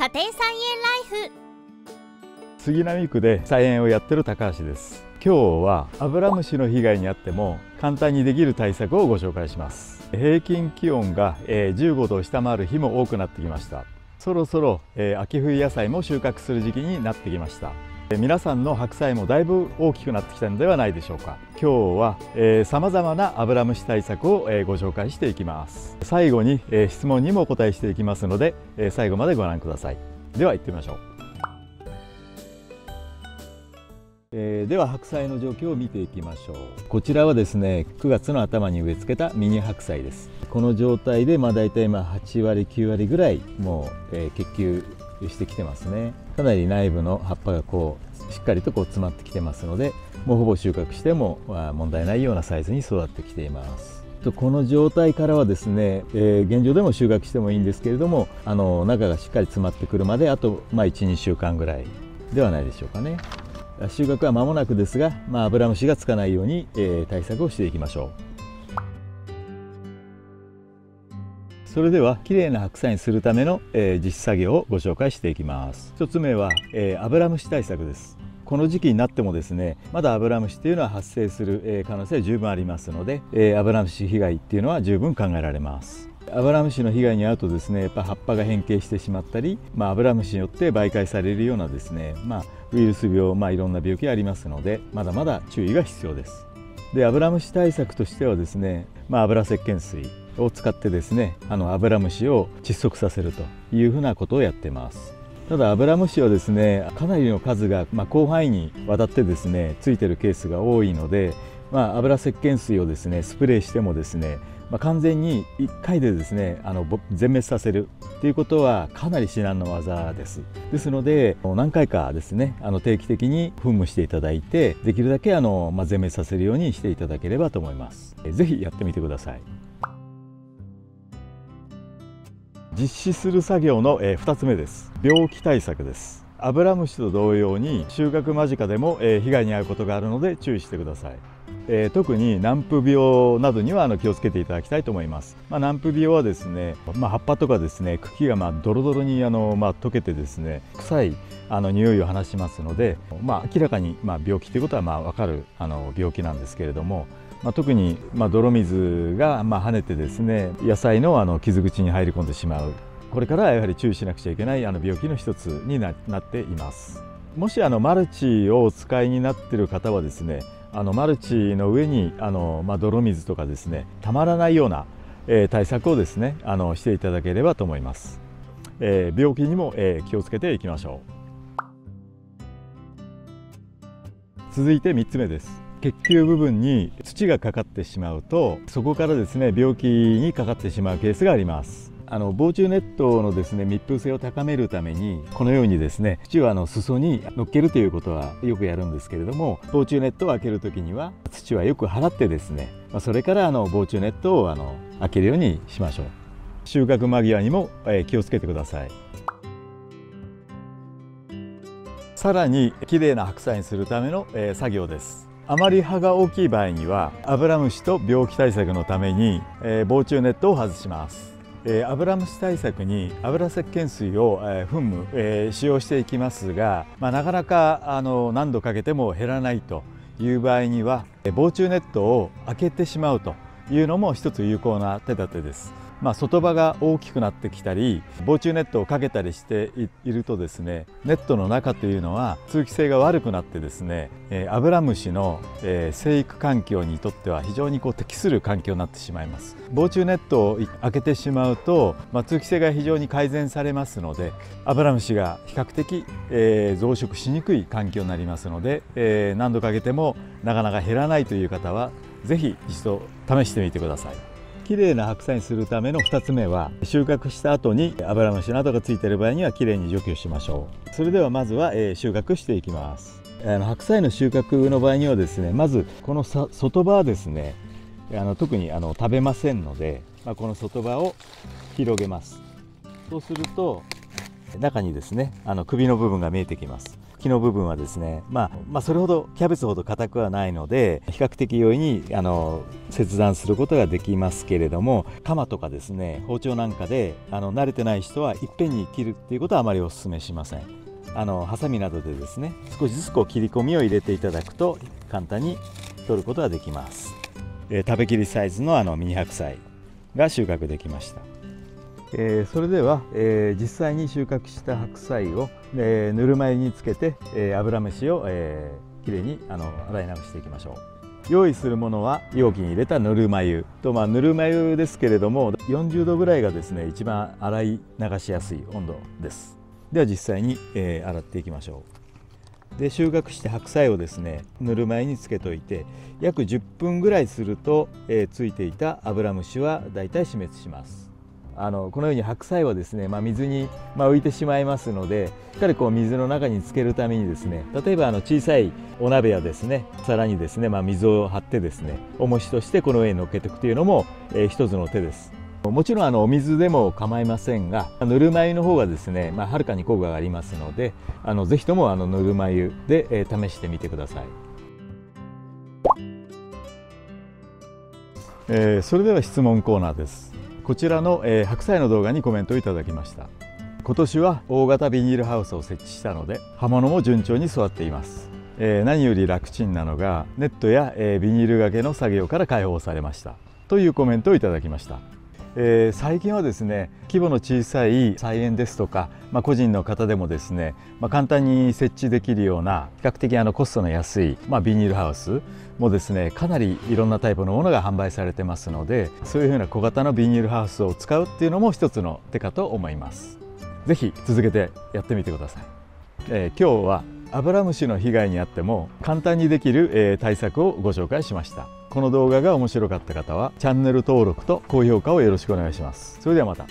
家庭菜園ライフ。杉並区で菜園をやってる高橋です。今日はアブラムシの被害にあっても簡単にできる対策をご紹介します。平均気温が15度を下回る日も多くなってきました。そろそろ秋冬野菜も収穫する時期になってきました。皆さんの白菜もだいぶ大きくなってきたのではないでしょうか。今日はさまざまなアブラムシ対策を、えー、ご紹介していきます。最後に、えー、質問にもお答えしていきますので、えー、最後までご覧ください。では行ってみましょう。えー、では白菜の状況を見ていきましょう。こちらはですね9月の頭に植え付けたミニ白菜です。この状態でまあ大体まあ8割9割ぐらいもう、えー、結球してきてますね。かなり内部の葉っぱがこうしっかりとこう詰まってきてますのでもうほぼ収穫しても問題ないようなサイズに育ってきています。この状態からはですね、えー、現状でも収穫してもいいんですけれどもあの中がしっかり詰まってくるまであと、まあ、12週間ぐらいではないでしょうかね。収穫は間もなくですが、まあ、アブラムシがつかないように、えー、対策をしていきましょう。それではきれいな白菜にするための、えー、実施作業をご紹介していきます。一つ目は、えー、アブラムシ対策です。この時期になってもですねまだアブラムシというのは発生する、可能性は十分ありますので、えー、アブラムシ被害っていうのは十分考えられます。アブラムシの被害に遭うとですねやっぱ葉っぱが変形してしまったり、まあ、アブラムシによって媒介されるようなですね、まあ、ウイルス病、まあ、いろんな病気がありますのでまだまだ注意が必要です。でアブラムシ対策としてはですね、まあ、油石鹸水。を使ってですねあのアブラムシを窒息させるというふうなことをやってます。ただアブラムシはですねかなりの数が、まあ、広範囲にわたってですねついてるケースが多いので、まあ、油石鹸水をですねスプレーしてもですねまあ、完全に1回でですねあの全滅させるということはかなり至難の技です。ですので何回かですねあの定期的に噴霧していただいてできるだけあの、まあ、全滅させるようにしていただければと思います。是非やってみてください。実施する作業の2つ目です。病気対策です。アブラムシと同様に収穫間近でも被害に遭うことがあるので注意してください。えー、特に南部病などにはあの気をつけていただきたいと思います、まあ、南部病はですね、まあ、葉っぱとかですね茎がまあドロドロにあの、まあ、溶けてですね臭いあの匂いを放しますので、まあ、明らかにまあ病気ということはまあ分かるあの病気なんですけれどもまあ、特にまあ泥水がまあ跳ねてですね野菜のあの傷口に入り込んでしまう。これからはやはり注意しなくちゃいけないあの病気の一つになっています。もしあのマルチをお使いになっている方はですねあのマルチの上にあの、まあ、泥水とかですねたまらないような、えー、対策をですねあのしていただければと思います、えー、病気にも、えー、気をつけていきましょう。続いて3つ目です。血球部分に土がかかってしまうとそこからですね病気にかかってしまうケースがあります。あの防虫ネットのですね密封性を高めるためにこのようにですね土をあの裾に乗っけるということはよくやるんですけれども防虫ネットを開ける時には土はよく払ってですねそれからあの防虫ネットをあの開けるようにしましょう。収穫間際にも気をつけてください。さらにきれいな白菜にするための作業です。あまり葉が大きい場合にはアブラムシと病気対策のためにえ防虫ネットを外しますえー、油蒸し対策に油石鹸水を、えー、噴霧、えー、使用していきますが、まあ、なかなかあの何度かけても減らないという場合には防虫ネットを開けてしまうというのも一つ有効な手立てです。まあ、外葉が大きくなってきたり防虫ネットをかけたりしているとですねネットの中というのは通気性が悪くなってですね、えー、アブラムシの、えー、生育環境にとっては非常にこう適する環境になってしまいます防虫ネットを開けてしまうと、まあ、通気性が非常に改善されますのでアブラムシが比較的、えー、増殖しにくい環境になりますので、えー、何度かけてもなかなか減らないという方は是非一度試してみてください。綺麗な白菜にするための2つ目は収穫した後にアブラムシなどがついている場合にはきれいに除去しましょう。それではまずは、え収穫していきます。あの白菜の収穫の場合にはですねまずこの外葉はですねあの特にあの食べませんので、まあ、この外葉を広げます。そうすると中にですねあの首の部分が見えてきます。茎の部分はですね、まあ、まあそれほどキャベツほど硬くはないので比較的容易にあの切断することができますけれども鎌とかですね包丁なんかであの慣れてない人はいっぺんに切るっていうことはあまりお勧めしません。あのハサミなどでですね少しずつこう切り込みを入れていただくと簡単に取ることができます、えー、食べきりサイズのあのミニ白菜が収穫できました。えー、それでは、えー、実際に収穫した白菜を、えー、ぬるま湯につけて、えー、油飯を、えー、きれいにあの洗い流していきましょう。用意するものは容器に入れたぬるま湯。と、まあ、ぬるま湯ですけれども40度ぐらいがですね一番洗い流しやすい温度です。では実際に、えー、洗っていきましょう。で収穫して白菜をですねぬるま湯につけといて約10分ぐらいすると、えー、ついていた油虫はだいたい死滅します。あのこのように白菜はですね、まあ、水に、ま浮いてしまいますのでしっかりこう水の中につけるためにですね例えばあの小さいお鍋やですね皿にですね、まあ、水を張ってですね重しとしてこの上に乗っけていくというのも、えー、一つの手です。もちろんあのお水でも構いませんがぬるま湯の方がですね、まあ、はるかに効果がありますのであのぜひともあのぬるま湯で、えー、試してみてください。えー、それでは質問コーナーです。こちらの、えー、白菜の動画にコメントいただきました。今年は大型ビニールハウスを設置したので葉物も順調に育っています、えー、何より楽ちんなのがネットや、えー、ビニール掛けの作業から解放されました。というコメントをいただきました。えー、最近はですね規模の小さい菜園ですとか、まあ、個人の方でもですね、まあ、簡単に設置できるような比較的あのコストの安い、まあ、ビニールハウスもですねかなりいろんなタイプのものが販売されてますのでそういうふうな小型のビニールハウスを使うっていうのも一つの手かと思います。ぜひ続けてやってみてください。えー、今日はアブラムシの被害にあっても簡単にできる、え、対策をご紹介しました。この動画が面白かった方はチャンネル登録と高評価をよろしくお願いします。それではまた。